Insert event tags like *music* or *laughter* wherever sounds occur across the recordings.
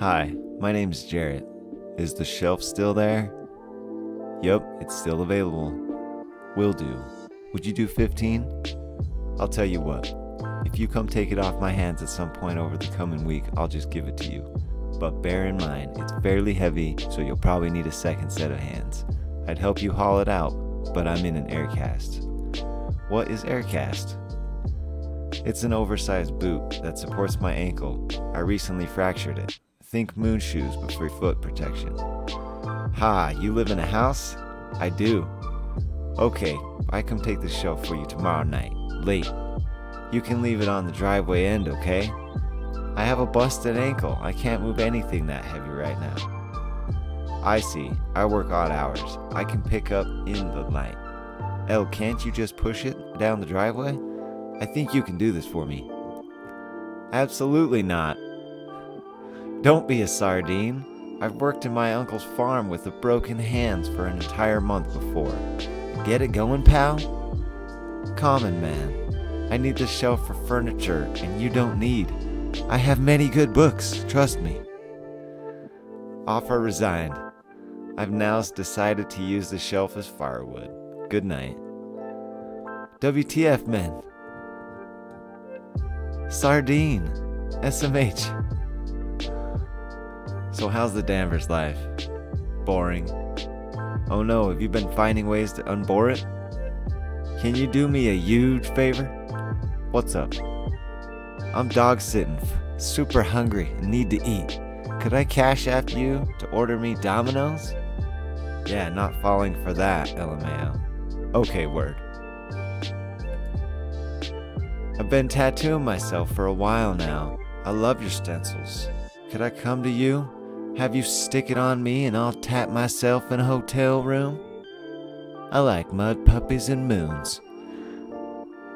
Hi, my name's Jarrett. Is the shelf still there? Yep, it's still available. Will do. Would you do 15? I'll tell you what. If you come take it off my hands at some point over the coming week, I'll just give it to you. But bear in mind, it's fairly heavy, so you'll probably need a second set of hands. I'd help you haul it out, but I'm in an aircast. What is aircast? It's an oversized boot that supports my ankle. I recently fractured it. Think moon shoes, but for foot protection. Ha, you live in a house? I do. Okay, I come take the shelf for you tomorrow night, late. You can leave it on the driveway end, okay? I have a busted ankle. I can't move anything that heavy right now. I see. I work odd hours. I can pick up in the night. El, can't you just push it down the driveway? I think you can do this for me. Absolutely not. Don't be a sardine. I've worked in my uncle's farm with the broken hands for an entire month before. Get it going, pal? Common man. I need this shelf for furniture, and you don't need. I have many good books, trust me. Offer resigned. I've now decided to use the shelf as firewood. Good night. WTF, men. Sardine. SMH. So, how's the Danvers life? Boring. Oh no, have you been finding ways to unbore it? Can you do me a huge favor? What's up? I'm dog sitting, super hungry, and need to eat. Could I cash after you to order me Domino's? Yeah, not falling for that, LMAO. Okay, word. I've been tattooing myself for a while now. I love your stencils. Could I come to you? Have you stick it on me and I'll tap myself in a hotel room? I like mud puppies and moons.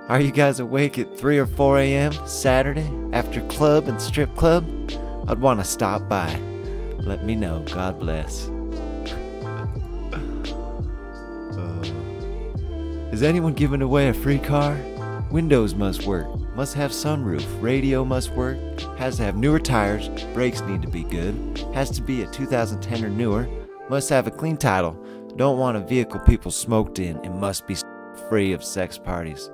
Are you guys awake at 3 or 4 a.m. Saturday after club and strip club? I'd want to stop by. Let me know. God bless. Uh, is anyone giving away a free car? Windows must work. Must have sunroof. Radio must work. Has to have newer tires. Brakes need to be good. Has to be a 2010 or newer. Must have a clean title. Don't want a vehicle people smoked in. and must be free of sex parties.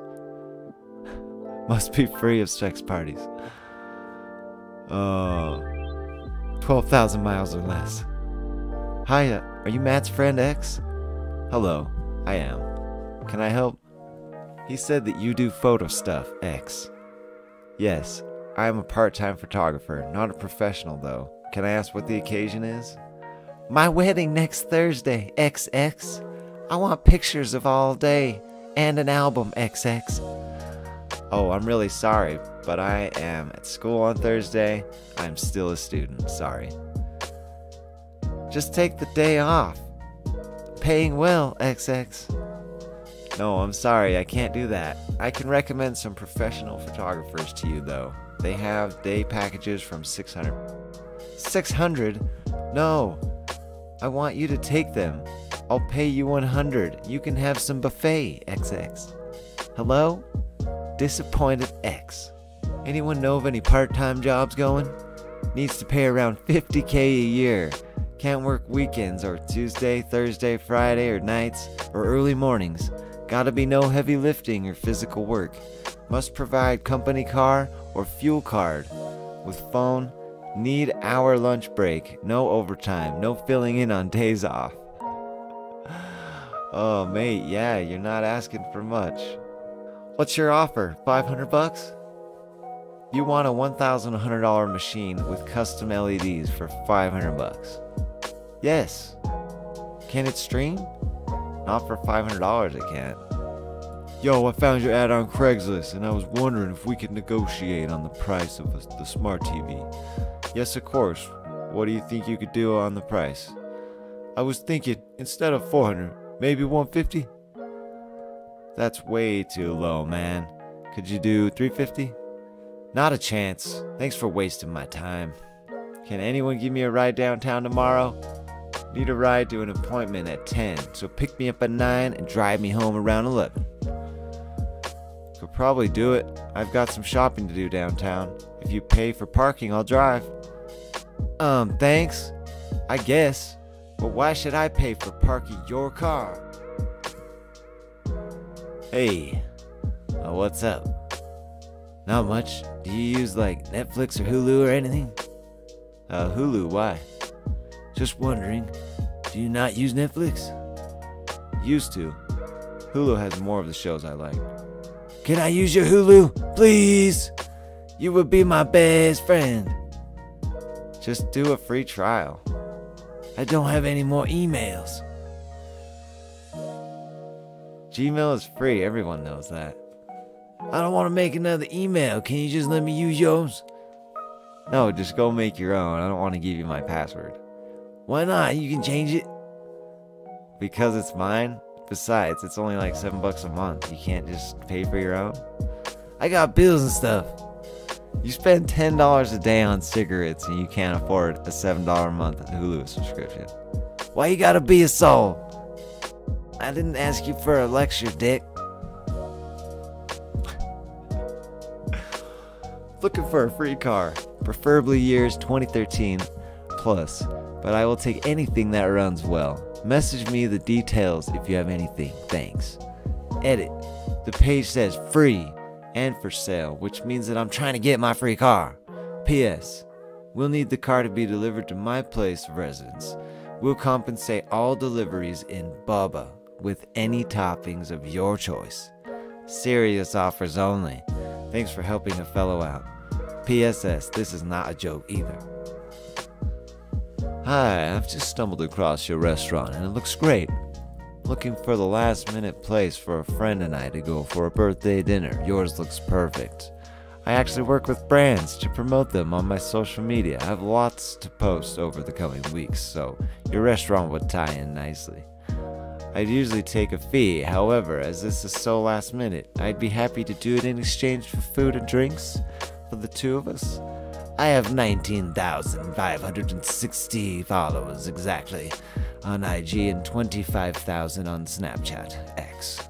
*laughs* must be free of sex parties. Oh. 12,000 miles or less. Hi, uh, are you Matt's friend X? Hello, I am. Can I help? He said that you do photo stuff, X. Yes, I am a part time photographer, not a professional though. Can I ask what the occasion is? My wedding next Thursday, XX. I want pictures of all day and an album, XX. Oh, I'm really sorry, but I am at school on Thursday. I'm still a student, sorry. Just take the day off. Paying well, XX. No, I'm sorry, I can't do that. I can recommend some professional photographers to you, though. They have day packages from 600. 600? No. I want you to take them. I'll pay you 100. You can have some buffet, XX. Hello? Disappointed X. Anyone know of any part time jobs going? Needs to pay around 50k a year. Can't work weekends or Tuesday, Thursday, Friday, or nights, or early mornings. Gotta be no heavy lifting or physical work. Must provide company car or fuel card. With phone, need hour lunch break, no overtime, no filling in on days off. Oh, mate, yeah, you're not asking for much. What's your offer? 500 bucks? You want a $1,100 machine with custom LEDs for 500 bucks. Yes. Can it stream? Not for $500 I can't. Yo, I found your ad on Craigslist and I was wondering if we could negotiate on the price of the smart TV. Yes, of course. What do you think you could do on the price? I was thinking instead of 400, maybe 150? That's way too low, man. Could you do 350? Not a chance. Thanks for wasting my time. Can anyone give me a ride downtown tomorrow? Need a ride to an appointment at 10, so pick me up at 9 and drive me home around 11. Could probably do it. I've got some shopping to do downtown. If you pay for parking, I'll drive. Um, thanks. I guess. But why should I pay for parking your car? Hey, uh, what's up? Not much. Do you use like Netflix or Hulu or anything? Uh, Hulu, why? Just wondering. Do you not use Netflix? Used to. Hulu has more of the shows I like. Can I use your Hulu? Please! You would be my best friend. Just do a free trial. I don't have any more emails. Gmail is free, everyone knows that. I don't want to make another email. Can you just let me use yours? No, just go make your own. I don't want to give you my password. Why not? You can change it. Because it's mine? Besides, it's only like seven bucks a month. You can't just pay for your own. I got bills and stuff. You spend ten dollars a day on cigarettes and you can't afford a seven dollar a month Hulu subscription. Why you gotta be a soul? I didn't ask you for a lecture, Dick. *laughs* Looking for a free car, preferably years 2013 plus, but I will take anything that runs well. Message me the details if you have anything. Thanks. Edit. The page says free and for sale, which means that I'm trying to get my free car. P.S. We'll need the car to be delivered to my place of residence. We'll compensate all deliveries in boba with any toppings of your choice. Serious offers only. Thanks for helping a fellow out. PSS, this is not a joke either. Hi, I've just stumbled across your restaurant and it looks great. Looking for the last minute place for a friend and I to go for a birthday dinner. Yours looks perfect. I actually work with brands to promote them on my social media. I have lots to post over the coming weeks, so your restaurant would tie in nicely. I'd usually take a fee, however, as this is so last minute, I'd be happy to do it in exchange for food and drinks for the two of us. I have 19,560 followers exactly on IG and 25,000 on Snapchat X.